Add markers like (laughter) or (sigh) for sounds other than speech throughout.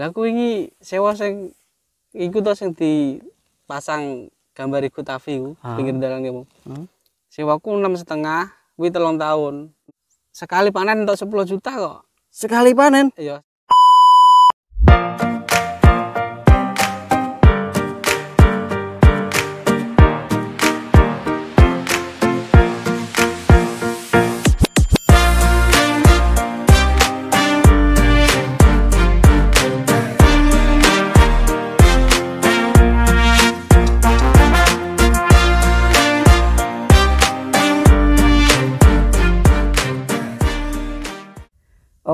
Lah aku wingi sewa sing iku to sing dipasang gambar iku Tafi ku Ah. pinggir dalan kamu. Hmm. Sewaku enam setengah, kuwi telung tahun. Sekali panen untuk 10 juta kok. Sekali panen. Iya.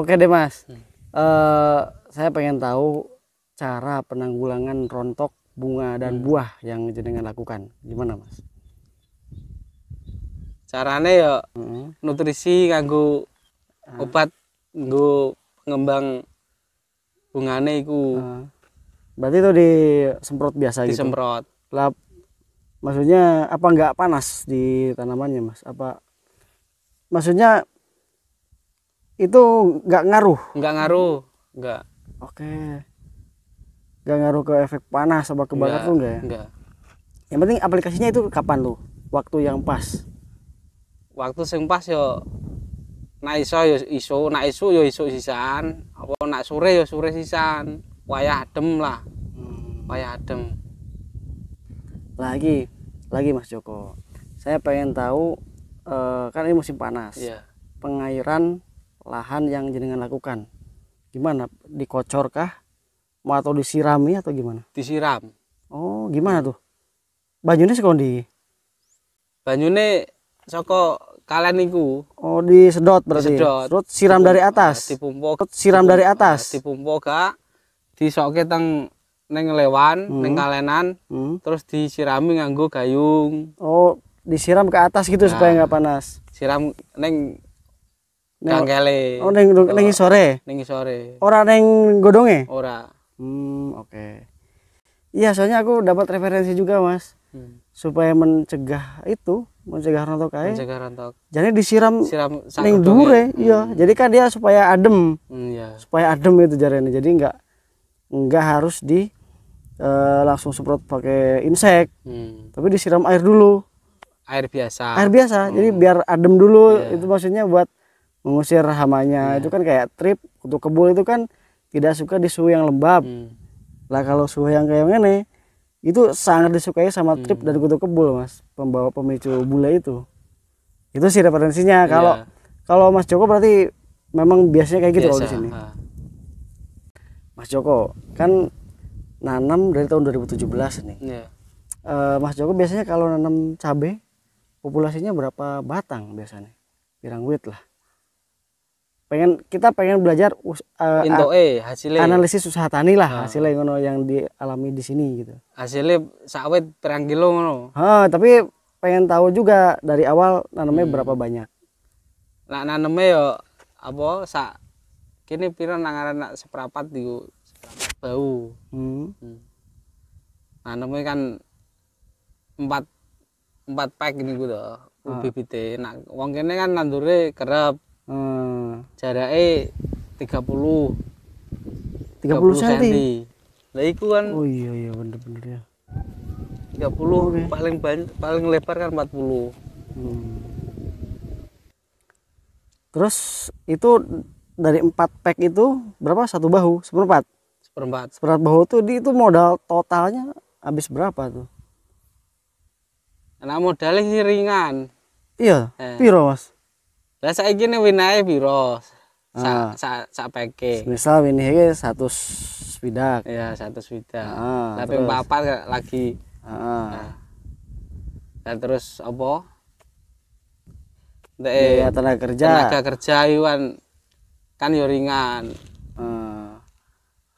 Oke deh mas. Hmm. Eh, saya pengen tahu cara penanggulangan rontok bunga dan Hmm. buah yang jenengan lakukan. Gimana mas? Carane ya Heeh. nutrisi kanggo Ah. obat nggo pengembang bungane iku Eh, berarti itu disemprot biasa gitu. disemprot. Lah, maksudnya apa nggak panas di tanamannya mas? Apa maksudnya itu nggak ngaruh? Enggak ngaruh, enggak. Oke. Nggak ngaruh ke efek panas sama kebakar tuh enggak ya? Enggak. Yang penting aplikasinya itu kapan tuh? Waktu yang pas. Waktu sing pas yo nak iso yo iso, nak isu yo isu sisan, apa nak sore yo sore sisan. Wayah adem lah, wayah adem. Lagi, lagi Mas Joko. Saya pengen tahu eh, kan ini musim panas. Iya. Pengairan lahan yang jenengan lakukan. Gimana? Dikocor kah? Mau atau disirami atau gimana? Disiram. Oh, gimana tuh? Bajunya sekondi. Banyune saka kalen iku Oh, disedot berarti. Disedot. Terus siram dari atas. dipumpo Terus siram dari atas. dipumpo gak disoke teng ning lewan, Hmm. ning kalenan, Hmm. terus disirami nganggo gayung. Oh, disiram ke atas gitu Nah. supaya nggak panas. Siram Neng- gangkele. Oh, neng neng sore. ning sore. Ora neng godonge. Ora. Hmm, oke. Iya, soalnya aku dapat referensi juga, Mas. Hmm. Supaya mencegah itu, mencegah rontok kae. Mencegah rontok. Jadi disiram Siram ning godhonge. dhuwure, iya. Jadi kan dia supaya adem, Hmm, iya. supaya adem itu jarene. Jadi enggak enggak harus di eh, langsung semprot pakai insek, Hmm. tapi disiram air dulu. Air biasa. Air biasa. Jadi biar adem dulu. Iya. Itu maksudnya buat mengusir hamanya. Itu kan kayak trip untuk kebul itu kan tidak suka di suhu yang lembab. Hmm. Lah kalau suhu yang kayak gini itu sangat disukai sama Hmm. trip dan kutu kebul mas pembawa pemicu bule itu itu sih referensinya kalau Iya. kalau Mas Joko berarti memang biasanya kayak gitu kalau di Biasa. sini. Mas Joko kan nanam dari tahun 2017 nih Iya. Eh, Mas Joko biasanya kalau nanam cabai populasinya berapa batang biasanya pirang wit lah pengen kita pengen belajar us- eh, Into e hasilnya. analisis usaha tani lah Ah. hasilnya yang ngono yang dialami di sini gitu Hasilnya sawit pirang kilo ngono. Ah, tapi pengen tahu juga dari awal nanamnya Hmm. berapa banyak. Nak naneme yo apa sak kene pira nang aran nak iku seprapat bau. Hmm. Hmm. Naneme kan empat empat pack ini gue tuh Ah. bibite. Nak wong kene kan nandure kerep Hmm. jarake 30 30 cm. Lah iku kan Oh iya iya bener-bener ya. 30 Oke. paling banyak paling lebar kan 40. Hmm. Terus itu dari empat pack itu berapa satu bahu seperempat Seperempat. seperempat bahu tuh di itu modal totalnya habis berapa tuh Nah modalnya sih ringan. iya Eh. piro mas Lah saiki ne winae piro? Ah. Sak sak sak peke. misal ini satu swidak Ya, satu swida. Ah, Tapi terus? papat lagi. ah. Nah. Dan terus apa? Ndek biaya tenaga kerja tenaga kerja itu kan yo ringan. Eh,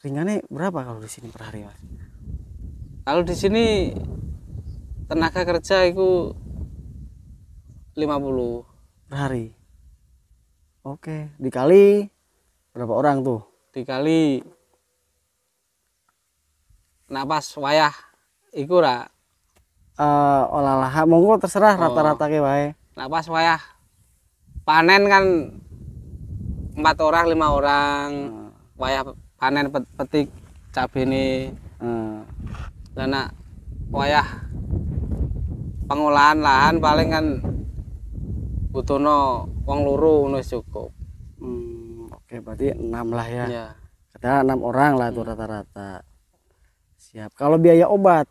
ringannya berapa kalau di sini per hari mas Kalau di sini tenaga kerja itu 50 per hari oke. Dikali berapa orang tuh? Dikali nah pas wayah iku ra. Eh olah monggo terserah Oh. rata-rata ke wae. Nah pas wayah. Panen kan empat orang lima orang. Hmm. wayah panen pet- petik cabene Eh, lah nak wayah pengolahan lahan paling kan butuhno wong loro ngono wis cukup. Hmm, oke berarti enam lah ya. Ya katakan enam orang lah tuh rata-rata. Siap. Kalau biaya obat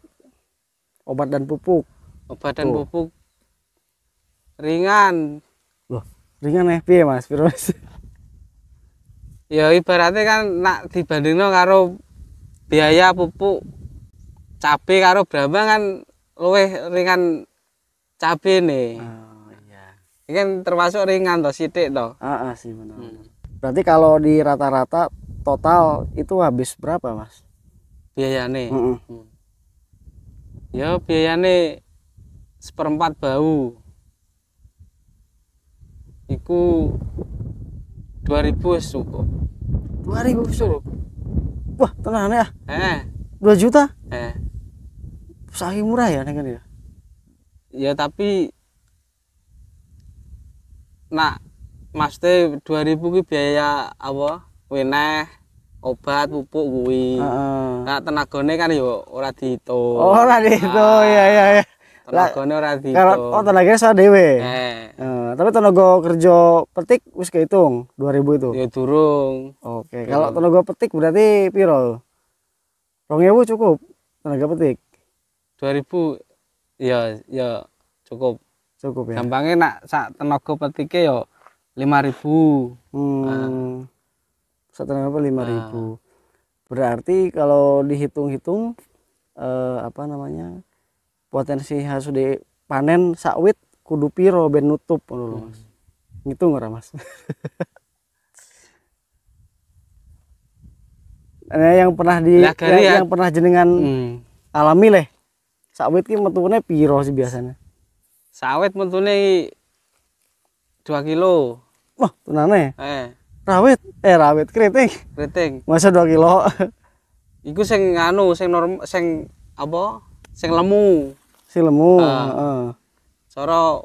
obat dan pupuk. Obat dan Tuh. pupuk ringan. Loh ringan ya piye mas? Piro? (laughs) ya ibaratnya kan nak dibandingno karo biaya pupuk cabe karo brambang kan luwih ringan cabe nih. Oh iya ini kan termasuk ringan toh sidik toh. Ah, ah, sih benar Hmm. berarti kalau di rata-rata total itu habis berapa mas? Biayane Mm-mm. Hmm. ya biayane seperempat bau. Iku 2000 wis cukup. Dua ribu cukup? Wah tenang ya? Eh. Dua juta? Eh. Sangat murah ya kan ya? Ya tapi nak maksudnya 2000 ki biaya apa? Weneh obat pupuk kuwi. Heeh. nah tenagane kan yo ora dihitung. Oh lah itu ya ya ya tenagane ora kalau dihitung oh tenaganya saya dewe eh. Eh, tapi tenaga kerja petik wis kehitung 2000 itu? Ya durung. Oke kalau tenaga petik berarti piro? 2000 cukup tenaga petik? 2000 ya ya cukup cukup ya. Gampangnya nak sak tenaga petike yo 5000 hmm. satu tenaga apa 5000 berarti kalau dihitung-hitung eh, apa namanya potensi hasil panen sawit kudu piro ben nutup lho, Mas? Ngitung ora Mas? (laughs) Nah, yang pernah di Gari, yang, ya. yang pernah jenengan hmm. alami leh sawit ki metune piro sih biasanya sawit mentune 2 kilo wah tunane eh rawit eh rawit kriting keriting masa 2 kilo iku sing anu sing norm sing apa sing lemu si lemu Ah. heeh. cara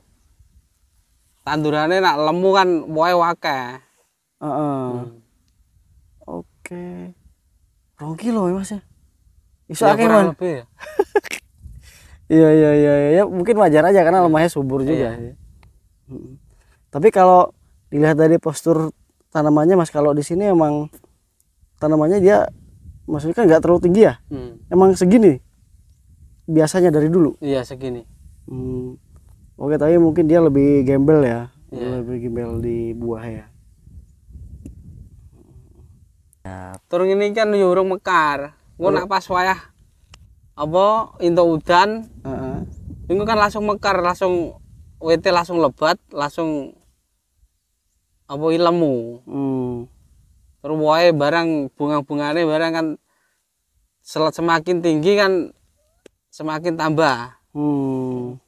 tandurane nak lemu kan wae wakeh Heeh. Hmm. Oke. Rong kilo ya mas ya. Iso Ya, akeh ya. (laughs) Iya iya iya iya Ya, mungkin wajar aja karena lemahnya subur juga. Iya. sih. Mm. Tapi kalau dilihat dari postur tanamannya mas, kalau di sini emang tanamannya dia maksudnya kan nggak terlalu tinggi ya. Hmm. Emang segini biasanya dari dulu. iya segini Hmm. Oke tapi mungkin dia lebih gembel ya, Iya. lebih gembel di buah ya. Ya, turun ini kan yo urung mekar engko nak pas wayah apa entuk udan heeh. Minggu kan langsung mekar, langsung WT langsung lebat, langsung apa ilmu. Hmm. Terus wae barang bunga-bungane barang kan sel- semakin tinggi kan semakin tambah, Hmm.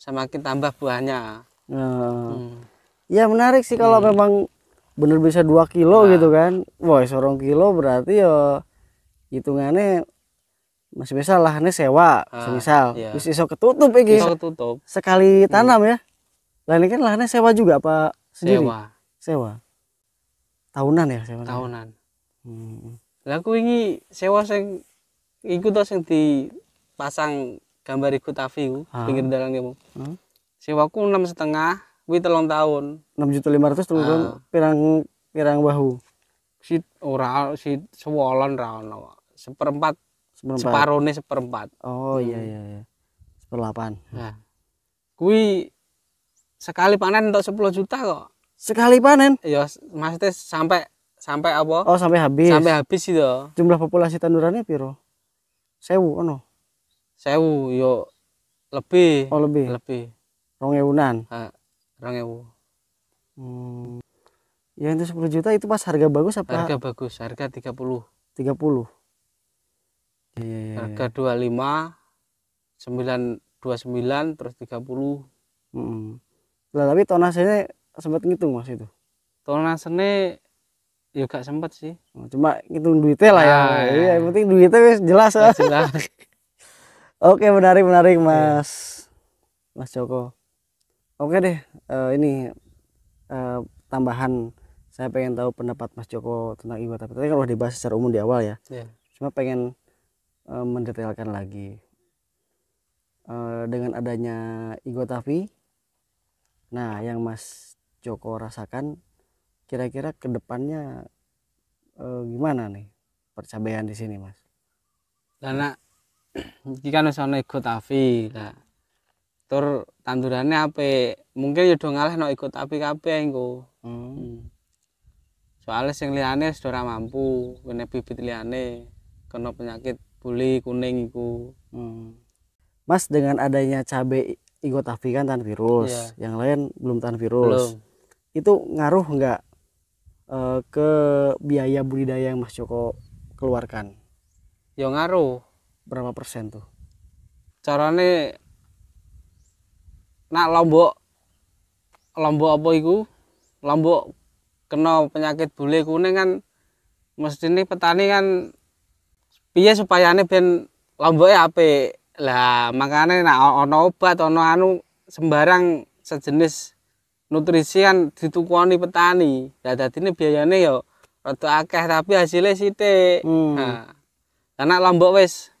semakin tambah buahnya. Ya. Hmm. Ya menarik sih kalau memang bener bisa 2 kilo Nah. gitu kan. Wah, sorong kilo berarti ya hitungannya masih bisa lahannya sewa, Ah, semisal. iya. Terus iso ketutup iki Bisa ketutup, sekali tanam ya. Lah ini kan lahannya sewa juga apa sendiri? sewa Sewa. Tahunan ya sewa. tahunan. Hmm. Lah aku ini sewa sing iku to sing dipasang gambar iku tafi ku, Ah. pinggir dalan kamu. Hmm. Sewaku enam setengah, kuwi telung tahun. 6 juta 500 tuh Ah. pirang pirang bahu. si ora si sewolon ra ono seperempat Seperempat. separone seperempat Oh iya iya iya. Seperlapan. nah kui sekali panen untuk 10 juta kok Sekali panen. ya maksudnya sampai sampai apa Oh sampai habis. sampai habis itu Jumlah populasi tandurannya piro? Sewu ono. sewu yo lebih Oh lebih. lebih Rong ewunan. ha, rong ewu Hmm. Ya itu 10 juta itu pas harga bagus apa? harga bagus harga 30 30. Iya iya iya. harga 25 929 terus 30 Hmm. Lah tapi tonasenya sempat ngitung Mas itu. tonasene ya gak sempet sih Oh, Cuma ngitung duitnya lah ya. Ah, Iya, yang penting duitnya wis jelas lah. jelas (laughs) Oke, menarik menarik Iya. Mas. Mas Joko. Oke deh, eh, ini eh, tambahan saya pengen tahu pendapat Mas Joko tentang Igo Tapi tadi kan udah dibahas secara umum di awal ya ya cuma pengen eh, mendetailkan lagi. Eh, dengan adanya Igo Tavi nah yang Mas Joko rasakan kira-kira ke depannya eh, gimana nih percobaan di sini Mas? (clears throat) Karena ana ikut api lah. Tur tandurannya apa mungkin ya udah ngalah no ikut api kabeh engko. Hmm. Hmm. soalnya sing liyane wis ora mampu kene bibit liyane kena penyakit buli kuning iku Hmm. Mas dengan adanya cabai Igo Tavi kan tahan virus, Iya. yang lain belum tahan belum virus. Itu ngaruh nggak eh, ke biaya budidaya yang Mas Joko keluarkan? ya ngaruh Berapa persen tuh? carane nak lombok lombok apa iku lombok kena penyakit bule kuning kan mesti nih petani kan piye supayane ben lomboknya apik lah makanya nak ono obat ono anu sembarang sejenis nutrisi kan ditukoni petani lah dadine biayane yo rada akeh tapi hasilnya sithik Hmm. Nah, karena lombok wis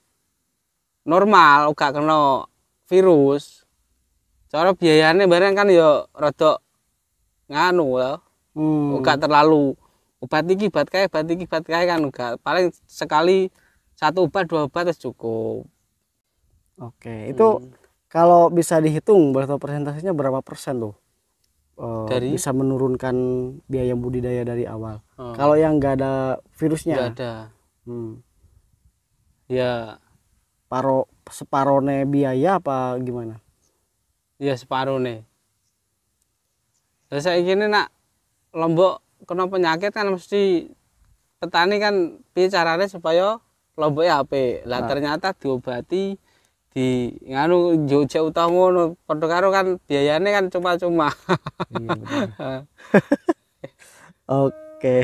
normal gak kena virus. Cara biayane bareng kan ya rada nganu ya, Hmm. gak terlalu obat iki obat kae, obat iki obat kae kan enggak. Paling sekali satu obat dua obat wis cukup. Oke, itu Hmm. kalau bisa dihitung berapa persentasenya berapa persen tuh? Eh, Dari? bisa menurunkan biaya budidaya dari awal. Oh, Kalau yang nggak ada nggak virusnya, ada. hmm. Ya, paro separone biaya apa gimana? ya. Lah saiki ini nak lombok kena penyakit kan mesti petani kan piye caranya supaya lomboknya apik. Lah Nah. ternyata diobati di nganu jauh utang ngono padha karo kan biayane kan cuma-cuma. Iya. (laughs) Oke.